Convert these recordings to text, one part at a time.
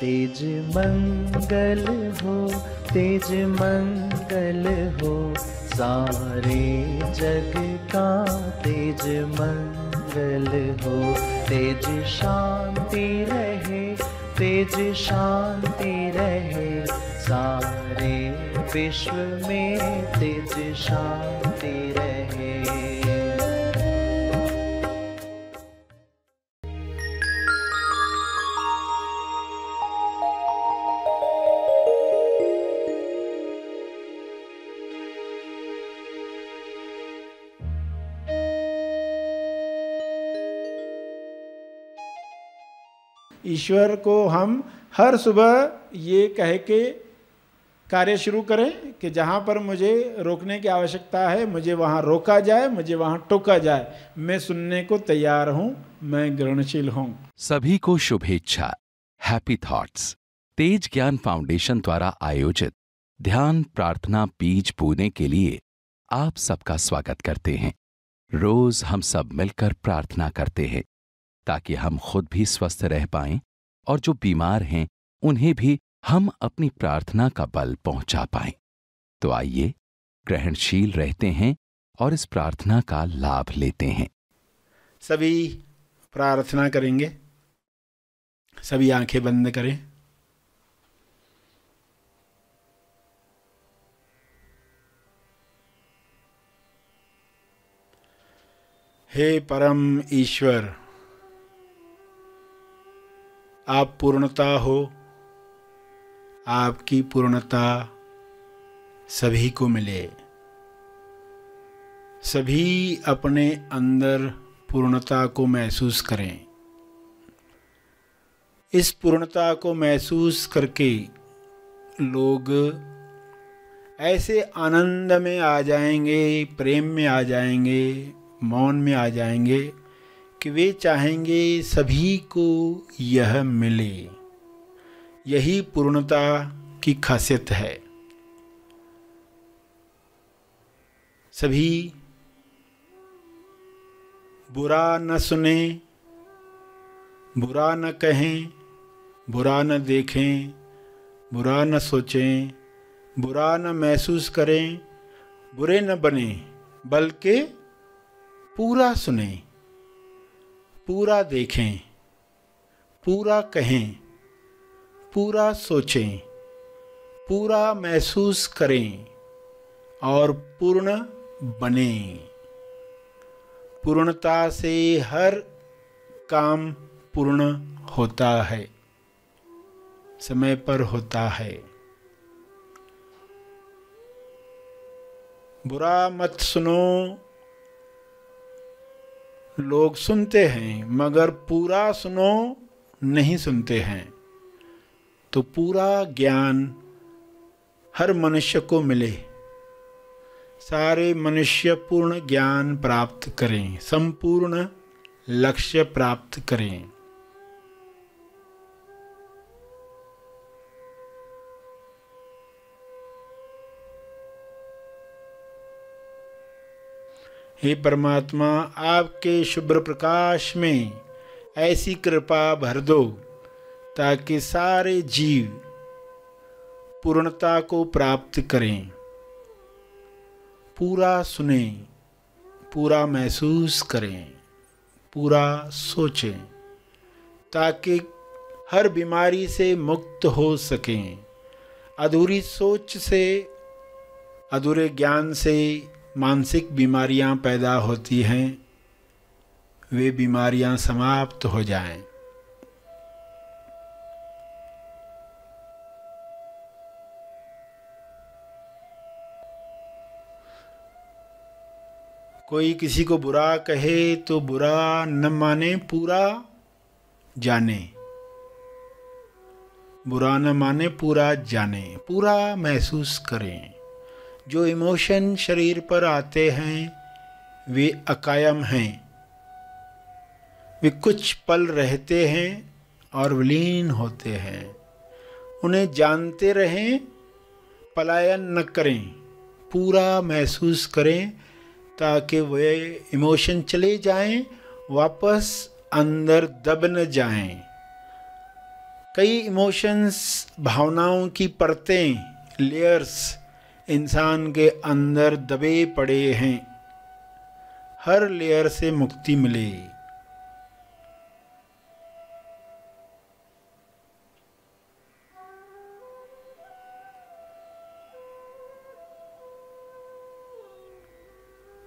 तेज मंगल हो, तेज मंगल हो, सारे जग का तेज मंगल हो। तेज शांति रहे, तेज शांति रहे, सारे विश्व में तेज शांति रहे। ईश्वर को हम हर सुबह ये कह के कार्य शुरू करें कि जहाँ पर मुझे रोकने की आवश्यकता है, मुझे वहाँ रोका जाए, मुझे वहाँ टोका जाए। मैं सुनने को तैयार हूँ, मैं ग्रहणशील हूँ। सभी को शुभेच्छा। हैप्पी थॉट्स तेज ज्ञान फाउंडेशन द्वारा आयोजित ध्यान प्रार्थना बीज बोने के लिए आप सबका स्वागत करते हैं। रोज हम सब मिलकर प्रार्थना करते हैं। ताकि हम खुद भी स्वस्थ रह पाएँ और जो बीमार हैं, उन्हें भी हम अपनी प्रार्थना का बल पहुँचा पाएँ। तो आइए, ग्रहणशील रहते हैं और इस प्रार्थना का लाभ लेते हैं। सभी प्रार्थना करेंगे। सभी आँखें बंद करें। हे परम ईश्वर आप पूर्णता हो, आपकी पूर्णता सभी को मिले। सभी अपने अंदर पूर्णता को महसूस करें। इस पूर्णता को महसूस करके लोग ऐसे आनंद में आ जाएँगे, प्रेम में आ जाएँगे, मौन में आ जाएँगे कि वे चाहेंगे सभी को यह मिले। यही पूर्णता की खासियत है। सभी बुरा न सुने, बुरा न कहें, बुरा न देखें, बुरा न सोचें, बुरा न महसूस करें, बुरे न बने, बल्कि पूरा सुने। पूरा देखें, पूरा कहें, पूरा सोचें, पूरा महसूस करें और पूर्ण बने। पूर्णता से हर काम पूर्ण होता है, समय पर होता है। बुरा मत सुनो लोग सुनते हैं, मगर पूरा सुनो, नहीं सुनते हैं। तो पूरा ज्ञान हर मनुष्य को मिले। सारे मनुष्य पूर्ण ज्ञान प्राप्त करें, संपूर्ण लक्ष्य प्राप्त करें। हे परमात्मा, आपके शुभ्र प्रकाश में ऐसी कृपा भर दो, ताकि सारे जीव पूर्णता को प्राप्त करें। पूरा सुने, पूरा महसूस करें, पूरा सोचें, ताकि हर बीमारी से मुक्त हो सकें। अधूरी सोच से, अधूरे ज्ञान से मानसिक बीमारियाँ पैदा होती हैं, वे बीमारियाँ समाप्त हो जाएँ। कोई किसी को बुरा कहे तो बुरा न माने, पूरा जाने। बुरा न माने, पूरा जाने, पूरा महसूस करें। जो इमोशन शरीर पर आते हैं, वे अकायम हैं। वे कुछ पल रहते हैं और विलीन होते हैं। उन्हें जानते रहें, पलायन न करें, पूरा महसूस करें, ताकि वे इमोशन चले जाएँ, वापस अंदर दब न जाएँ। कई इमोशंस भावनाओं की परतें, लेयर्स इंसान के अंदर दबे पड़े हैं। हर लेयर से मुक्ति मिले।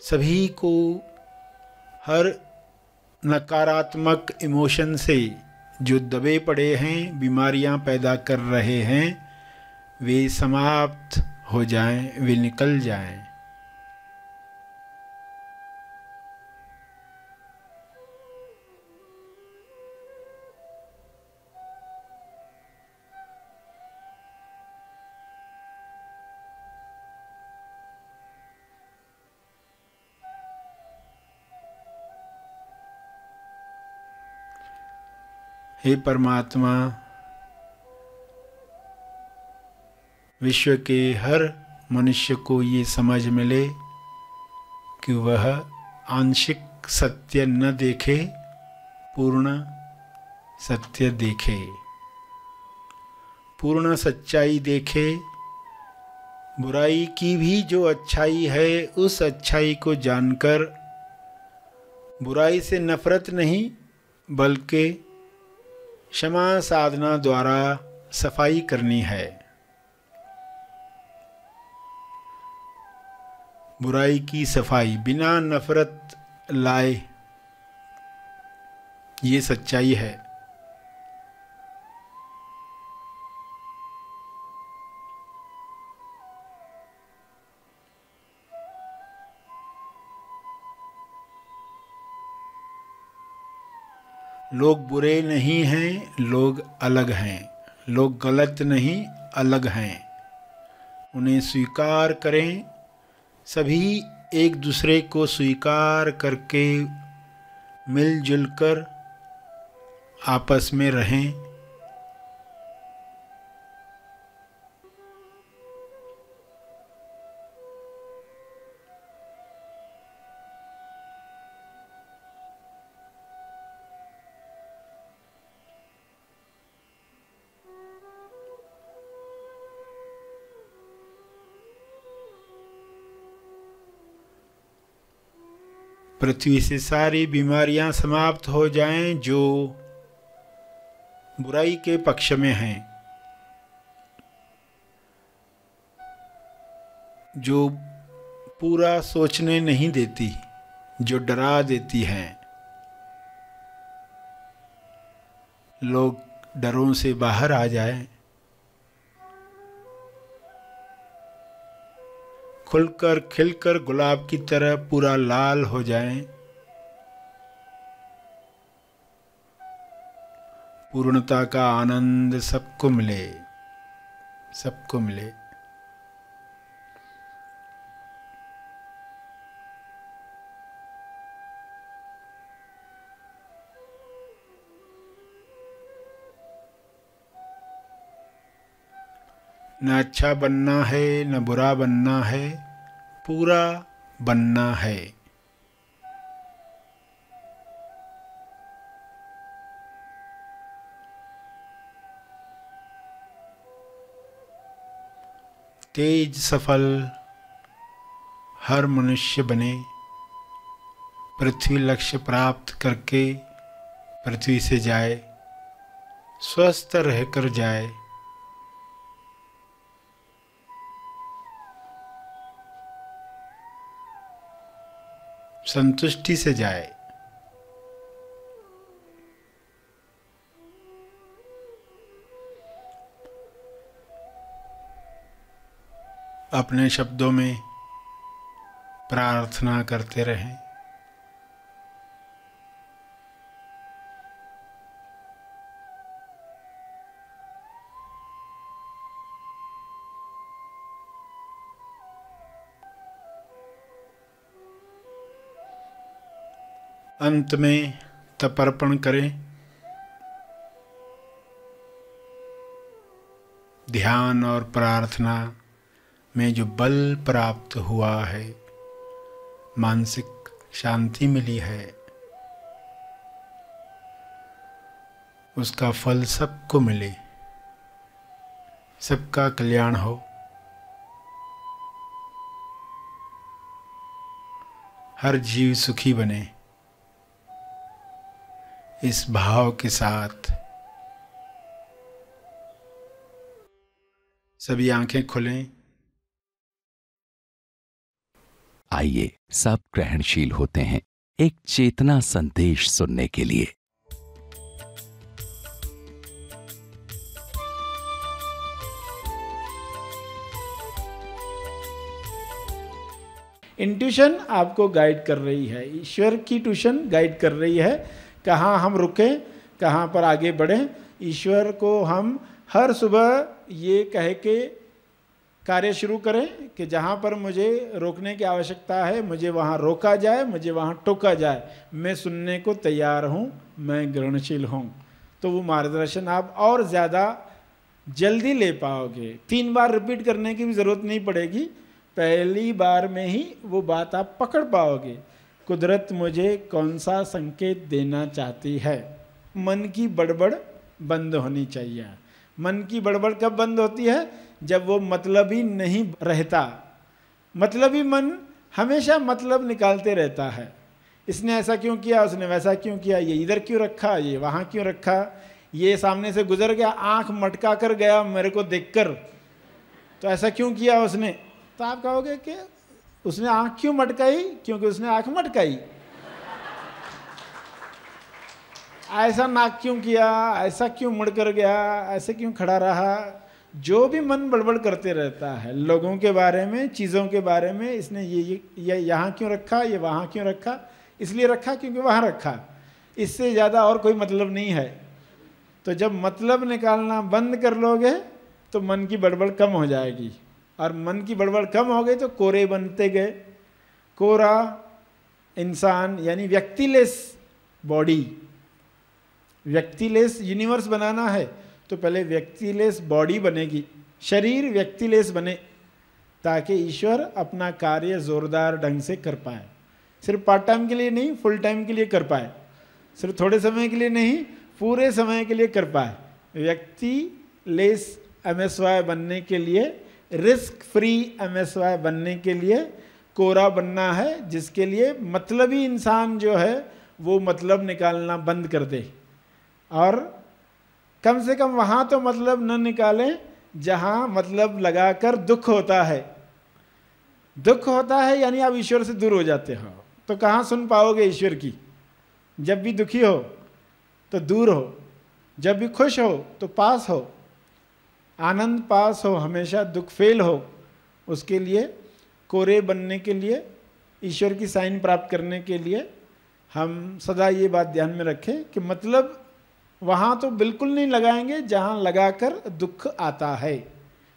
सभी को हर नकारात्मक इमोशन से जो दबे पड़े हैं, बीमारियाँ पैदा कर रहे हैं, वे समाप्त हो जाएँ, वे निकल जाएँ। हे परमात्मा विश्व के हर मनुष्य को ये समझ मिले कि वह आंशिक सत्य न देखे, पूर्ण सत्य देखे। पूर्ण सच्चाई देखे, बुराई की भी जो अच्छाई है, उस अच्छाई को जानकर, बुराई से नफरत नहीं, बल्कि क्षमा साधना द्वारा सफ़ाई करनी है। बुराई की सफ़ाई, बिना नफरत लाए, ये सच्चाई है। लोग बुरे नहीं हैं, लोग अलग हैं। लोग गलत नहीं, अलग हैं। उन्हें स्वीकार करें सभी एक दूसरे को स्वीकार करके मिलजुल कर आपस में रहें। पृथ्वी से सारी बीमारियाँ समाप्त हो जाएँ जो बुराई के पक्ष में हैं। जो पूरा सोचने नहीं देती, जो डरा देती हैं। लोग डरों से बाहर आ जाएँ। खुलकर खिलकर गुलाब की तरह पूरा लाल हो जाएँ, पूर्णता का आनंद सबको मिले सबको मिले। न अच्छा बनना है न बुरा बनना है पूरा बनना है। तेज सफल हर मनुष्य बने। पृथ्वी लक्ष्य प्राप्त करके पृथ्वी से जाए, स्वस्थ रहकर जाए। संतुष्टि से जाए। अपने शब्दों में प्रार्थना करते रहें। अंत में तपर्पण करें। ध्यान और प्रार्थना में जो बल प्राप्त हुआ है, मानसिक शांति मिली है, उसका फल सबको मिले। सबका कल्याण हो। हर जीव सुखी बने। इस भाव के साथ। सभी आँखें खुलें। आइए सब ग्रहणशील होते हैं एक चेतना संदेश सुनने के लिए। इंट्यूशन आपको गाइड कर रही है ईश्वर की ट्यूशन गाइड कर रही है। कहाँ हम रुकें, कहाँ पर आगे बढ़ें। ईश्वर को हम हर सुबह ये कह के कार्य शुरू करें कि जहाँ पर मुझे रोकने की आवश्यकता है, मुझे वहाँ रोका जाए, मुझे वहाँ टोका जाए। मैं सुनने को तैयार हूँ, मैं ग्रहणशील हूँ। तो वो मार्गदर्शन आप और ज़्यादा जल्दी ले पाओगे। तीन बार रिपीट करने की भी ज़रूरत नहीं पड़ेगी। पहली बार में ही वो बात आप पकड़ पाओगे। कुदरत मुझे कौन सा संकेत देना चाहती है? मन की बड़बड़ बंद होनी चाहिए। मन की बड़बड़ कब बंद होती है? जब वो मतलब ही नहीं रहता। मतलब ही मन हमेशा मतलब निकालते रहता है। इसने ऐसा क्यों किया? उसने वैसा क्यों किया? ये इधर क्यों रखा? ये वहाँ क्यों रखा? ये सामने से गुजर गया, आँख मटका कर गया मेरे को देखकर। तो ऐसा क्यों किया उसने? तो आप कहोगे कि उसने आँख क्यों मटकाई? क्योंकि उसने आँख मटकाई। ऐसा नाक क्यों किया? ऐसा क्यों मुड़ कर गया? ऐसे क्यों खड़ा रहा? जो भी मन बड़बड़ करते रहता है, लोगों के बारे में, चीज़ों के बारे में, इसने ये ये यहाँ क्यों रखा? ये वहाँ क्यों रखा? इसलिए रखा क्योंकि वहाँ रखा। इससे ज़्यादा और कोई मतलब नहीं है। तो जब मतलब निकालना बंद कर लोगे तो मन की बड़बड़ कम हो जाएगी। और मन की बड़बड़ कम हो गई तो कोरे बनते गए। कोरा इंसान, यानी व्यक्तिलेस बॉडी। व्यक्तिलेस यूनिवर्स बनाना है तो पहले व्यक्तिलेस बॉडी बनेगी। शरीर व्यक्तिलेस बने ताकि ईश्वर अपना कार्य जोरदार ढंग से कर पाए। सिर्फ़ पार्ट टाइम के लिए नहीं फुल टाइम के लिए कर पाए। सिर्फ़ थोड़े समय के लिए नहीं, पूरे समय के लिए कर पाए। व्यक्ति लेस एम बनने के लिए रिस्क फ्री एमएसवाई बनने के लिए कोरा बनना है, जिसके लिए मतलबी इंसान जो है, वो मतलब निकालना बंद कर दे। और कम से कम वहाँ तो मतलब न निकालें, जहाँ मतलब लगाकर दुख होता है। दुख होता है, यानी आप ईश्वर से दूर हो जाते हो। तो कहाँ सुन पाओगे ईश्वर की? जब भी दुखी हो तो दूर हो। जब भी खुश हो तो पास हो। आनंद पास हो, हमेशा दुख फेल हो, उसके लिए, कोरे बनने के लिए, ईश्वर की साइन प्राप्त करने के लिए, हम सदा ये बात ध्यान में रखें कि मतलब वहाँ तो बिल्कुल नहीं लगाएँगे जहाँ लगाकर दुख आता है।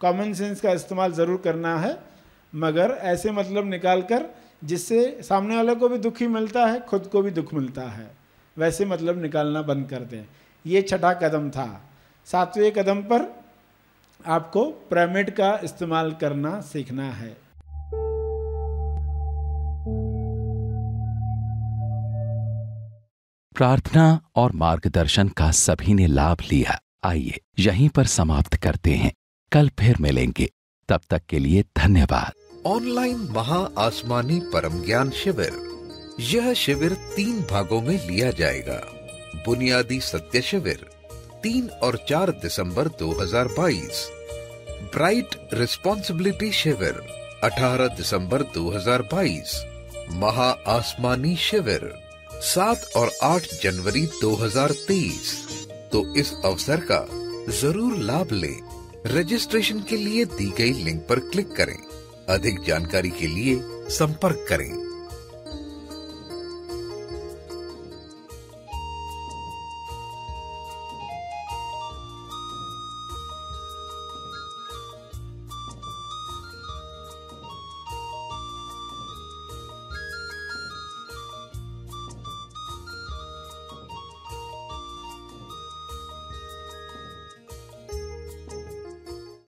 कॉमन सेंस का इस्तेमाल ज़रूर करना है, मगर ऐसे मतलब निकाल कर जिससे सामने वाले को भी दुख मिलता है, खुद को भी दुख मिलता है, वैसे मतलब निकालना बंद कर दें। ये छठा कदम था। सातवें कदम पर आपको प्रमिड का इस्तेमाल करना सीखना है। प्रार्थना और मार्गदर्शन का सभी ने लाभ लिया। आइए यहीं पर समाप्त करते हैं। कल फिर मिलेंगे। तब तक के लिए धन्यवाद। ऑनलाइन महा आसमानी परम ज्ञान शिविर। यह शिविर तीन भागों में लिया जाएगा। बुनियादी सत्य शिविर तीन और चार दिसंबर 2022 ब्राइट रिस्पॉन्सिबिलिटी शिविर 18 दिसंबर 2022 महा आसमानी शिविर, सात और आठ जनवरी 2023 तो इस अवसर का ज़रूर लाभ लें। रजिस्ट्रेशन के लिए दी गई लिंक पर क्लिक करें। अधिक जानकारी के लिए संपर्क करें।